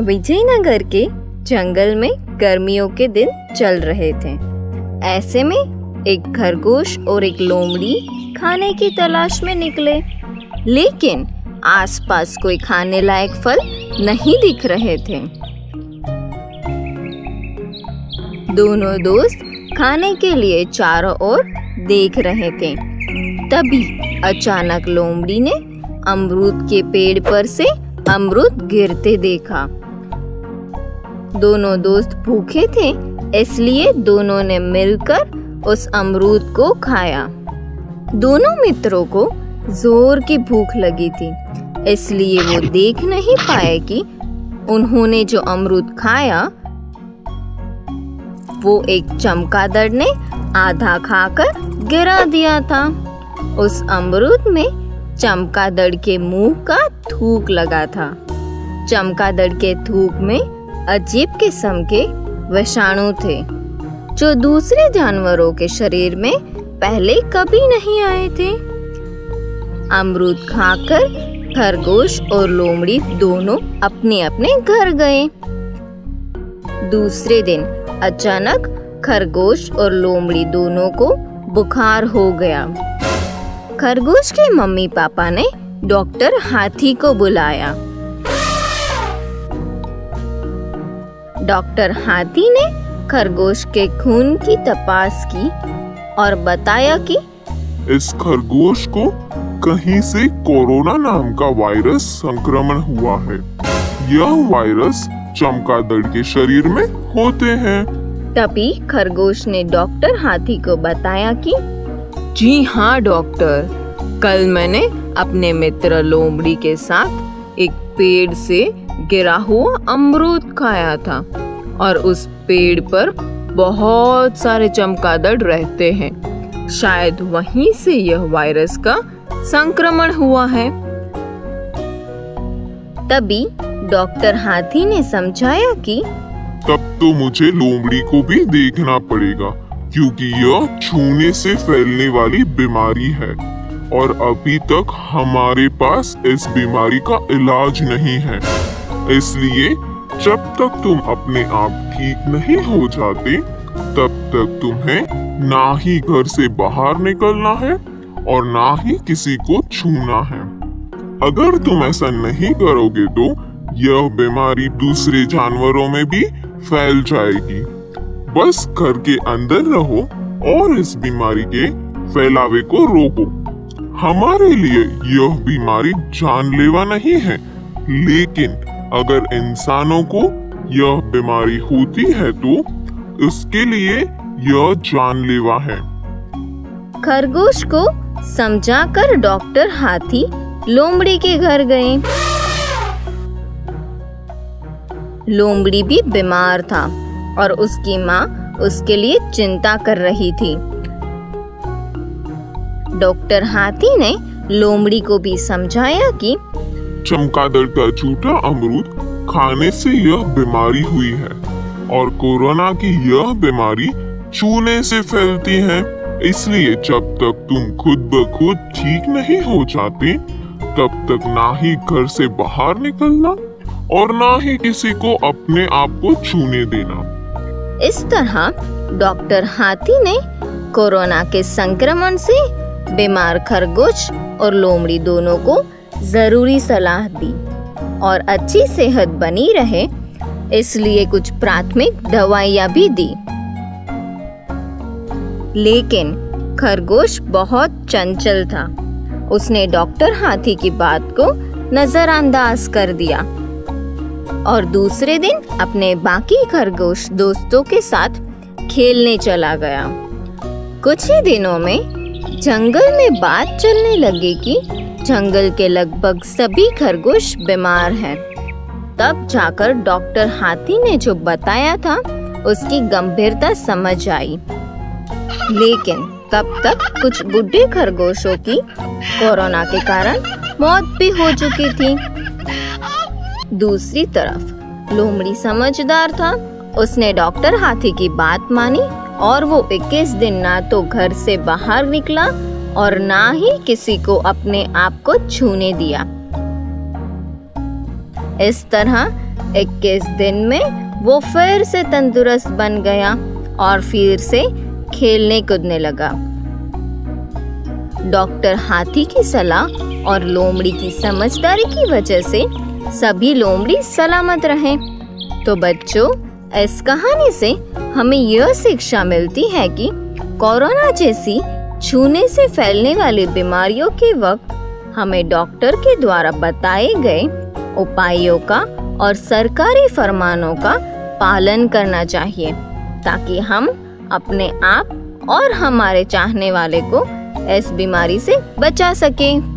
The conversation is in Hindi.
विजयनगर के जंगल में गर्मियों के दिन चल रहे थे। ऐसे में एक खरगोश और एक लोमड़ी खाने की तलाश में निकले। लेकिन आसपास कोई खाने लायक फल नहीं दिख रहे थे। दोनों दोस्त खाने के लिए चारों ओर देख रहे थे। तभी अचानक लोमड़ी ने अमरूद के पेड़ पर से अमरूद गिरते देखा। दोनों दोस्त भूखे थे, इसलिए दोनों ने मिलकर उस अमरूद को खाया। दोनों मित्रों को ज़ोर की भूख लगी थी, इसलिए वो देख नहीं पाए कि उन्होंने जो अमरूद खाया, वो एक चमकादड़ ने आधा खाकर गिरा दिया था। उस अमरूद में चमकादड़ के मुँह का थूक लगा था। चमकादड़ के थूक में अजीब किस्म के विषाणु थे, जो दूसरे जानवरों के शरीर में पहले कभी नहीं आए थे। अमरूद खाकर खरगोश और लोमड़ी दोनों अपने अपने घर गए। दूसरे दिन अचानक खरगोश और लोमड़ी दोनों को बुखार हो गया। खरगोश के मम्मी पापा ने डॉक्टर हाथी को बुलाया। डॉक्टर हाथी ने खरगोश के खून की तपास की और बताया कि इस खरगोश को कहीं से कोरोना नाम का वायरस संक्रमण हुआ है। यह वायरस चमगादड़ के शरीर में होते हैं। तभी खरगोश ने डॉक्टर हाथी को बताया कि जी हाँ डॉक्टर। कल मैंने अपने मित्र लोमड़ी के साथ एक पेड़ से गिरा हुआ अमरूद खाया था और उस पेड़ पर बहुत सारे चमगादड़ रहते हैं। शायद वहीं से यह वायरस का संक्रमण हुआ है। तभी डॉक्टर हाथी ने समझाया कि तब तो मुझे लोमड़ी को भी देखना पड़ेगा, क्योंकि यह छूने से फैलने वाली बीमारी है। और अभी तक हमारे पास इस बीमारी का इलाज नहीं है। इसलिए जब तक तुम अपने आप ठीक नहीं हो जाते, तब तक तुम्हें ना ही घर से बाहर निकलना है और ना ही किसी को छूना है। अगर तुम ऐसा नहीं करोगे तो यह बीमारी दूसरे जानवरों में भी फैल जाएगी। बस घर के अंदर रहो और इस बीमारी के फैलावे को रोको। हमारे लिए यह बीमारी जानलेवा नहीं है। लेकिन अगर इंसानों को यह बीमारी होती है तो उसके लिए यह जानलेवा है। खरगोश को समझाकर डॉक्टर हाथी लोमड़ी के घर गए। लोमड़ी भी बीमार था और उसकी माँ उसके लिए चिंता कर रही थी। डॉक्टर हाथी ने लोमड़ी को भी समझाया कि चमकादड़ का झूठा अमरूद खाने से यह बीमारी हुई है और कोरोना की यह बीमारी छूने से फैलती है। इसलिए जब तक तुम खुद ब खुद ठीक नहीं हो जाते तब तक ना ही घर से बाहर निकलना और ना ही किसी को अपने आप को छूने देना। इस तरह डॉक्टर हाथी ने कोरोना के संक्रमण से बीमार खरगोश और लोमड़ी दोनों को ज़रूरी सलाह दी और अच्छी सेहत बनी रहे, इसलिए कुछ प्राथमिक दवाइयाँ भी दी। लेकिन खरगोश बहुत चंचल था। उसने डॉक्टर हाथी की बात को नजरअंदाज कर दिया और दूसरे दिन अपने बाकी खरगोश दोस्तों के साथ खेलने चला गया। कुछ ही दिनों में जंगल में बात चलने लगी कि जंगल के लगभग सभी खरगोश बीमार हैं। तब जाकर डॉक्टर हाथी ने जो बताया था, उसकी गंभीरता समझ आई। लेकिन तब तक कुछ बुढ़े खरगोशों की कोरोना के कारण मौत भी हो चुकी थी। दूसरी तरफ़, लोमड़ी समझदार था। उसने डॉक्टर हाथी की बात मानी और वो 21 दिन ना तो घर से बाहर निकला और ना ही किसी को अपने आप को छूने दिया। इस तरह 21 दिन में वो फिर से तंदुरुस्त बन गया और फिर से खेलने कूदने लगा। डॉक्टर हाथी की सलाह और लोमड़ी की समझदारी की वजह से सभी लोमड़ी सलामत रहे। तो बच्चों, इस कहानी से हमें यह शिक्षा मिलती है कि कोरोना जैसी छूने से फैलने वाली बीमारियों के वक्त हमें डॉक्टर के द्वारा बताए गए उपायों का और सरकारी फरमानों का पालन करना चाहिए, ताकि हम अपने आप और हमारे चाहने वाले को इस बीमारी से बचा सकें।